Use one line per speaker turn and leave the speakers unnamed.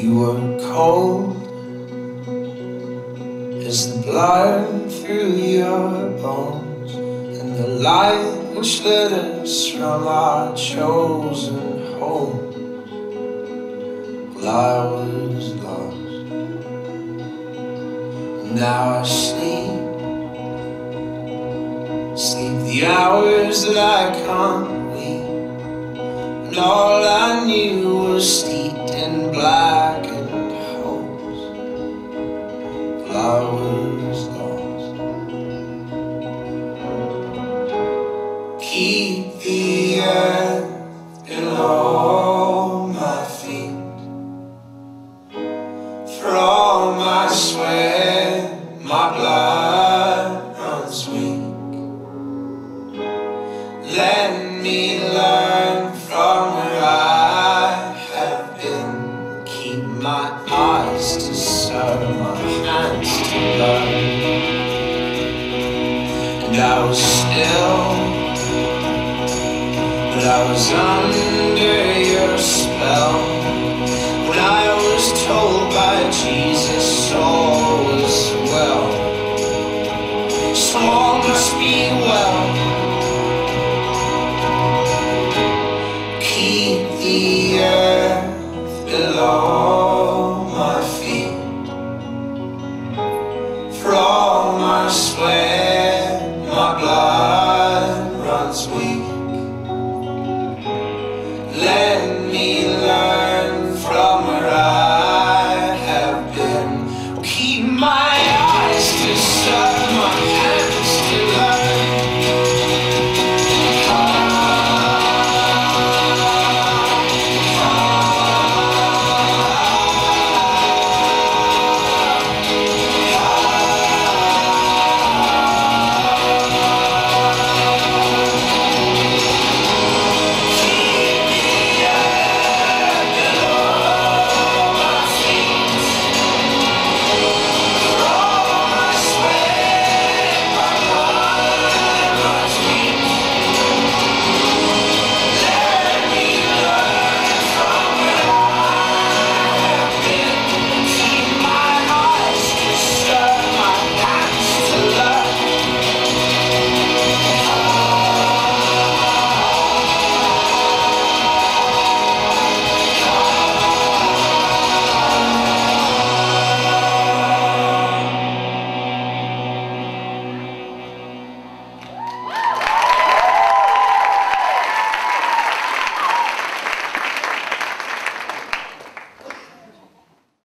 You were cold as the blood through your bones and the light which led us from our chosen home. Well, I was lost. Now I sleep, sleep the hours that I can't leave, and all I knew was sleep and hopes. Well, I lost. Keep the earth below my feet. from my sweat, my blood And I was still. But I was under your spell when I was told by Jesus